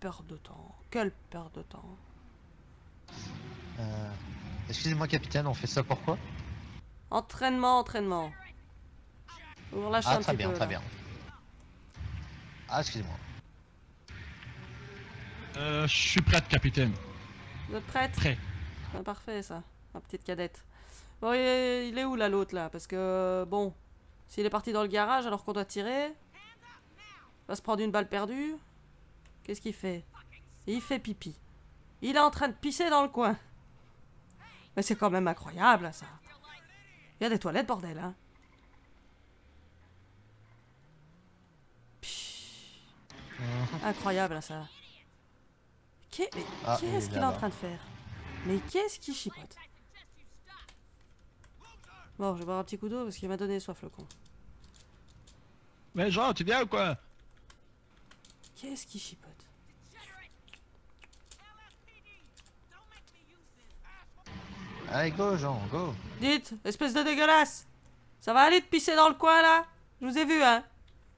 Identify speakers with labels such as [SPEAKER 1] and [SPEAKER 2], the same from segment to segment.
[SPEAKER 1] perte de temps. Quelle perte de temps.
[SPEAKER 2] Euh, Excusez-moi, capitaine, on fait ça pourquoi
[SPEAKER 1] Entraînement, entraînement. Vous relâchez
[SPEAKER 2] Ah,
[SPEAKER 1] un
[SPEAKER 2] très
[SPEAKER 1] petit
[SPEAKER 2] bien,
[SPEAKER 1] peu.
[SPEAKER 2] très
[SPEAKER 1] là.
[SPEAKER 2] bien. Ah, excusez-moi.
[SPEAKER 3] Euh, je suis prête, capitaine.
[SPEAKER 1] Vous êtes prête?
[SPEAKER 3] Prêt.
[SPEAKER 1] Ah, Parfait ça, ma petite cadette. Bon, il est, il est où là l'autre là? Parce que bon, s'il est parti dans le garage alors qu'on doit tirer, il va se prendre une balle perdue. Qu'est-ce qu'il fait? Il fait pipi. Il est en train de pisser dans le coin. Mais c'est quand même incroyable ça. Il y a des toilettes bordel hein. Incroyable ça. Qu'est- mais
[SPEAKER 2] Ah,
[SPEAKER 1] Qu'est-ce
[SPEAKER 2] est
[SPEAKER 1] qu'il est en train de faire? Mais qu'est-ce qu'il chipote? Bon, je vais boire un petit coup d'eau parce qu'il m'a donné soif le con.
[SPEAKER 3] Mais genre, tu viens ou quoi?
[SPEAKER 1] Qu'est-ce qu'il chipote?
[SPEAKER 2] Allez, go, Jean, go.
[SPEAKER 1] Dites, espèce de dégueulasse. Ça va aller de pisser dans le coin là? Je vous ai vu hein?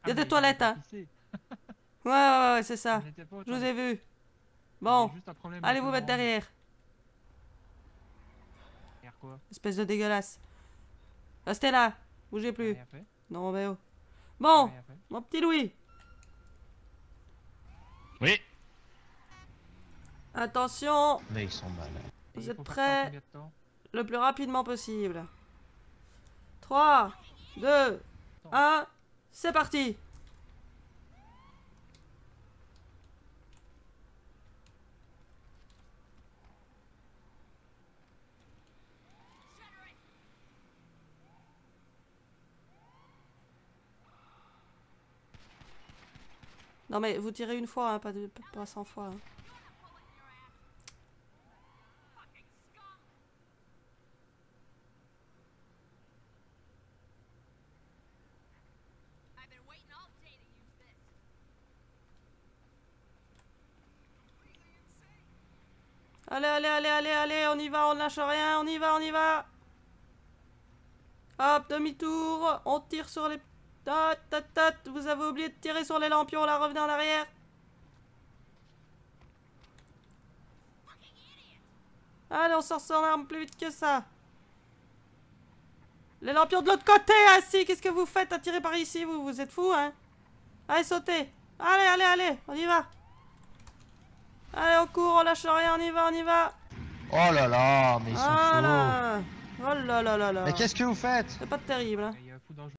[SPEAKER 1] Il y a
[SPEAKER 4] Ah,
[SPEAKER 1] des toilettes hein. Ouais ouais ouais c'est ça. Je vous ai vu. Bon, allez vous mettre derrière.
[SPEAKER 4] Derrière quoi?
[SPEAKER 1] Espèce de dégueulasse. Restez là Bougez plus. Non mais oh. Bon, mon petit Louis.
[SPEAKER 3] Oui.
[SPEAKER 1] Attention.
[SPEAKER 2] Mais ils sont malades.
[SPEAKER 4] Et
[SPEAKER 1] Vous êtes prêts? Le plus rapidement possible. 3, 2, 1, c'est parti Non mais vous tirez une fois, hein, pas, de, pas 100 fois. hein. Allez, allez, allez, allez, allez, on y va, on lâche rien, on y va, on y va. Hop, demi-tour, on tire sur les... Tot, tot, tot, vous avez oublié de tirer sur les lampions, là, revenez en arrière. Allez, on sort son arme plus vite que ça. Les lampions de l'autre côté, assis, qu'est-ce que vous faites à tirer par ici, vous? Vous êtes fous, hein? Allez, sautez. Allez, allez, allez, on y va. Allez, on court, on lâche rien, on y va, on y va.
[SPEAKER 2] Oh là là, mais ils sont chauds.
[SPEAKER 1] Oh là là là là.
[SPEAKER 2] Mais qu'est-ce que vous faites?
[SPEAKER 1] C'est pas terrible, hein.